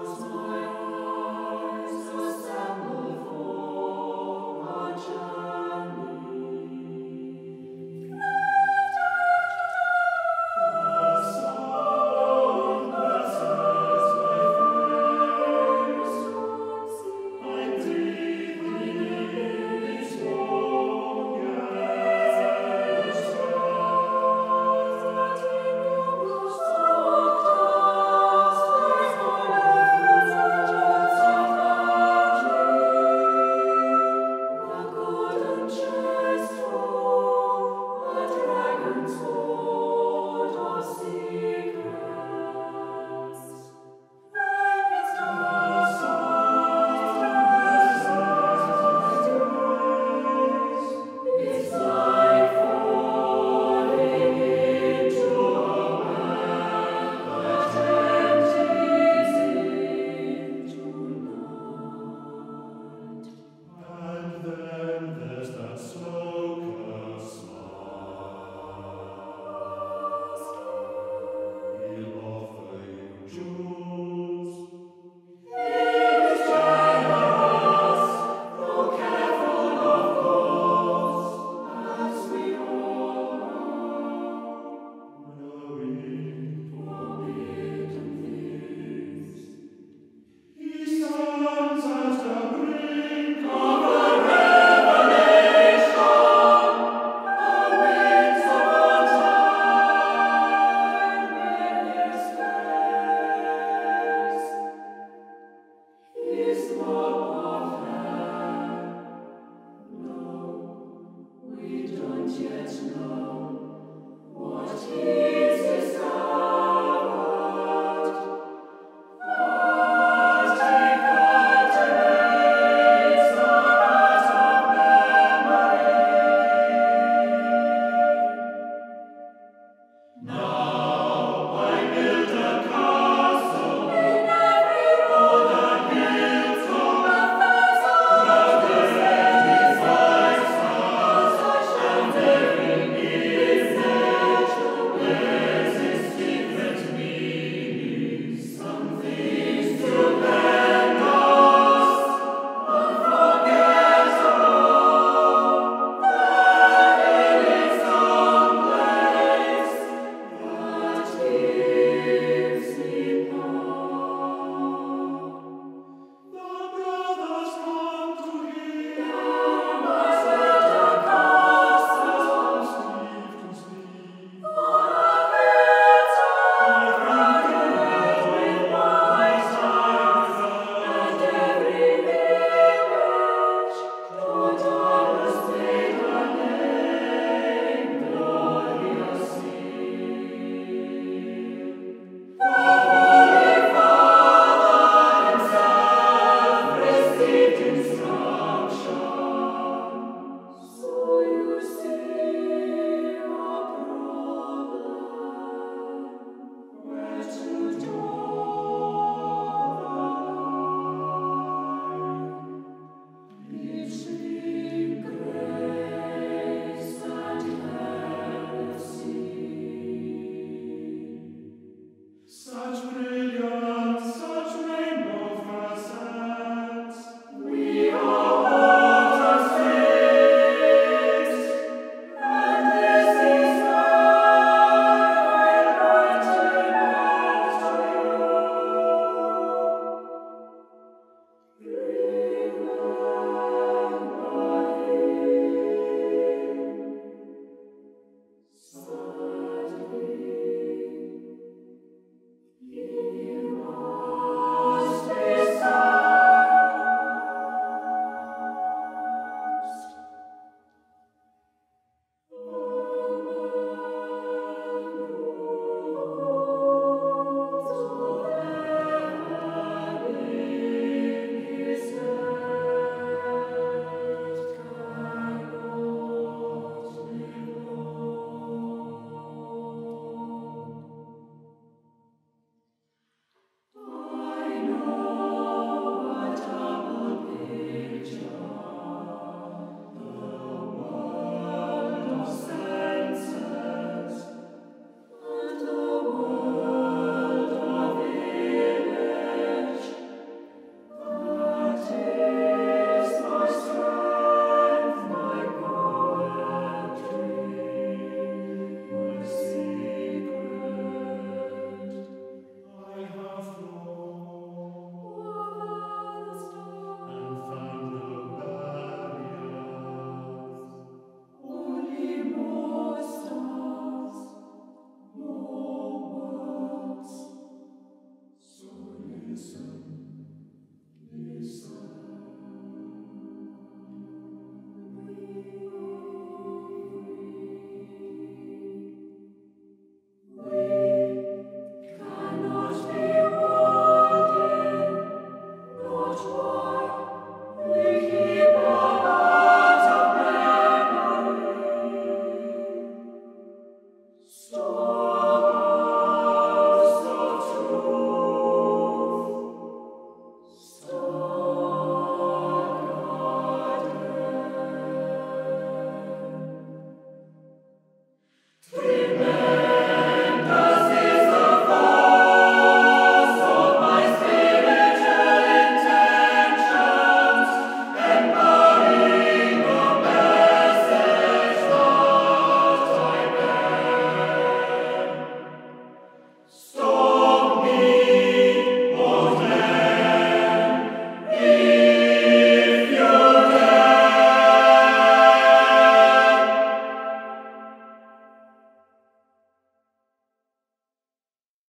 was my